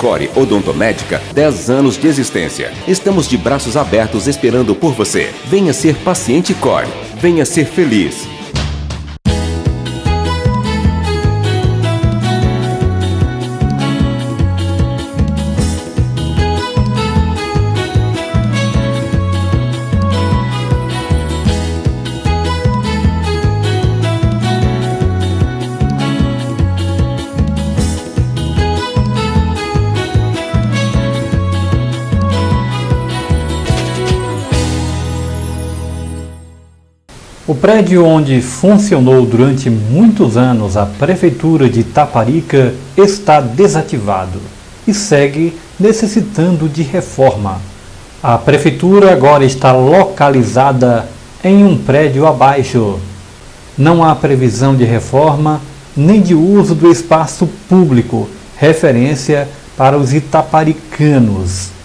Core Odontomédica, 10 anos de existência. Estamos de braços abertos esperando por você. Venha ser paciente Core. Venha ser feliz. O prédio onde funcionou durante muitos anos a Prefeitura de Taparica está desativado e segue necessitando de reforma. A Prefeitura agora está localizada em um prédio abaixo. Não há previsão de reforma nem de uso do espaço público, referência para os itaparicanos.